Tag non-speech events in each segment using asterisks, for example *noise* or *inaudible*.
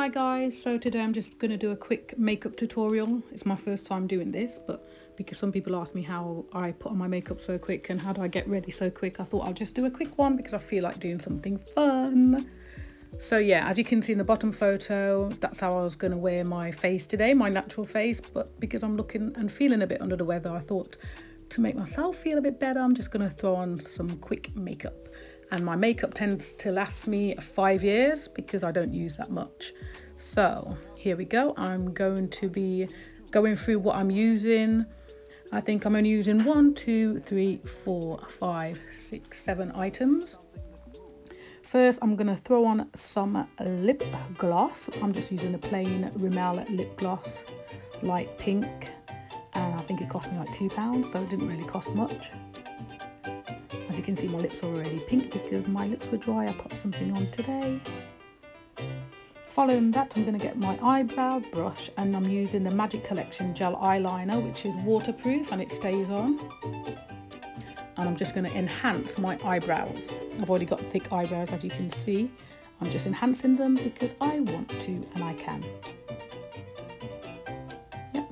Hi guys, so today I'm just going to do a quick makeup tutorial. It's my first time doing this, but because some people ask me how I put on my makeup so quick and how do I get ready so quick, I thought I'll just do a quick one because I feel like doing something fun. So yeah, as you can see in the bottom photo, that's how I was going to wear my face today, my natural face, but because I'm looking and feeling a bit under the weather, I thought to make myself feel a bit better, I'm just going to throw on some quick makeup and my makeup tends to last me five years because I don't use that much. So here we go. I'm going to be going through what I'm using. I think I'm only using one, two, three, four, five, six, seven items. First, I'm going to throw on some lip gloss. I'm just using a plain Rimmel lip gloss, light pink. And I think it cost me like £2, so it didn't really cost much. As you can see, my lips are already pink because my lips were dry. I popped something on today. Following that, I'm going to get my eyebrow brush and I'm using the Magic Collection gel eyeliner, which is waterproof and it stays on. And I'm just going to enhance my eyebrows. I've already got thick eyebrows, as you can see. I'm just enhancing them because I want to and I can.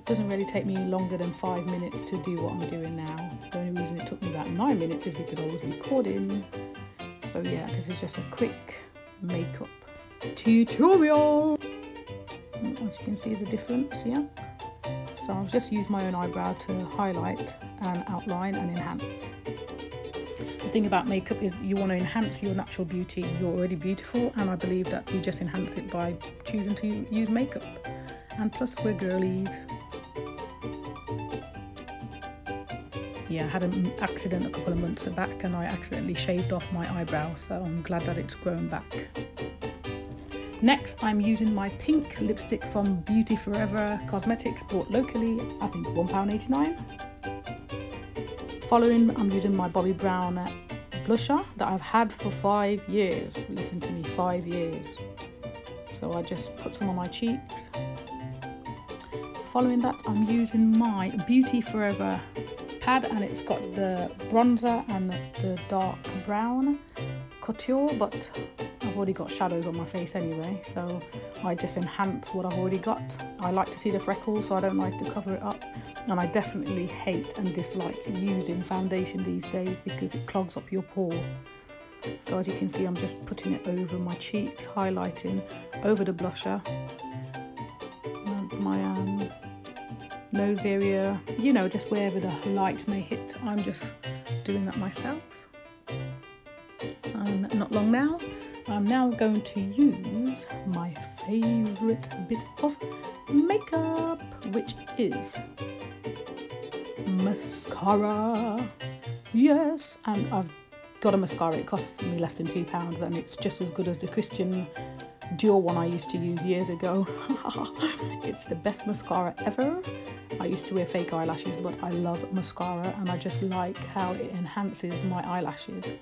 Doesn't really take me longer than five minutes to do what I'm doing now. The only reason it took me about nine minutes is because I was recording. So yeah, this is just a quick makeup tutorial. As you can see the difference, yeah. So I've just used my own eyebrow to highlight and outline and enhance. The thing about makeup is you want to enhance your natural beauty. You're already beautiful and I believe that we just enhance it by choosing to use makeup. And plus we're girlies. Yeah, I had an accident a couple of months back and I accidentally shaved off my eyebrow, so I'm glad that it's grown back. Next, I'm using my pink lipstick from Beauty Forever Cosmetics, bought locally, I think £1.89. Following, I'm using my Bobbi Brown blusher that I've had for five years. Listen to me, five years. So I just put some on my cheeks. Following that, I'm using my Beauty Forever pad and it's got the bronzer and the dark brown couture but I've already got shadows on my face anyway so I just enhance what I've already got. I like to see the freckles so I don't like to cover it up and I definitely hate and dislike using foundation these days because it clogs up your pore. So as you can see I'm just putting it over my cheeks, highlighting over the blusher my um, nose area, you know, just wherever the light may hit. I'm just doing that myself. And not long now, I'm now going to use my favourite bit of makeup, which is mascara. Yes, and I've got a mascara. It costs me less than £2 and it's just as good as the Christian Dior one I used to use years ago. *laughs* it's the best mascara ever. I used to wear fake eyelashes, but I love mascara and I just like how it enhances my eyelashes.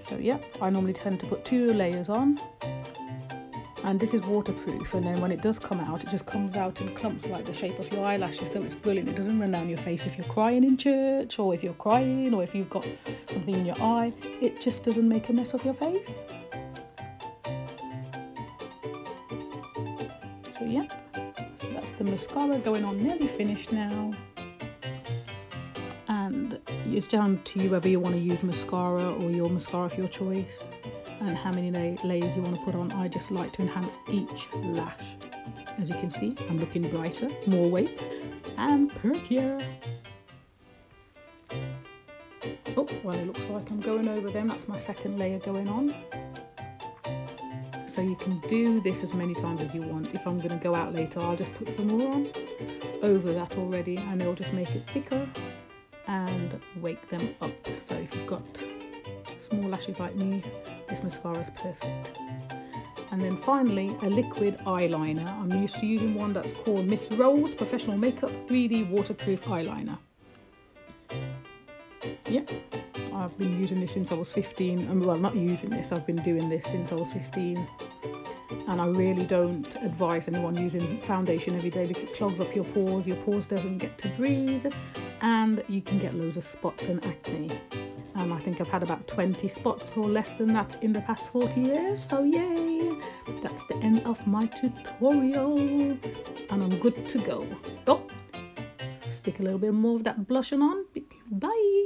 So yeah, I normally tend to put two layers on. And this is waterproof and then when it does come out, it just comes out in clumps like the shape of your eyelashes. So it's brilliant. It doesn't run down your face if you're crying in church or if you're crying or if you've got something in your eye. It just doesn't make a mess of your face. So yeah, so that's the mascara going on, nearly finished now. And it's down to you whether you want to use mascara or your mascara of your choice and how many layers you want to put on. I just like to enhance each lash. As you can see, I'm looking brighter, more weight and perkier. Oh, well it looks like I'm going over them. That's my second layer going on. So you can do this as many times as you want. If I'm going to go out later, I'll just put some more on over that already and it'll just make it thicker and wake them up. So if you've got small lashes like me, this mascara is perfect. And then finally, a liquid eyeliner. I'm used to using one that's called Miss Rose Professional Makeup 3D Waterproof Eyeliner. Yeah, I've been using this since I was 15. And well, not using this, I've been doing this since I was 15. And I really don't advise anyone using foundation every day because it clogs up your pores, your pores doesn't get to breathe, and you can get loads of spots and acne. and I think I've had about 20 spots or less than that in the past 40 years so yay that's the end of my tutorial and I'm good to go oh stick a little bit more of that blushing on bye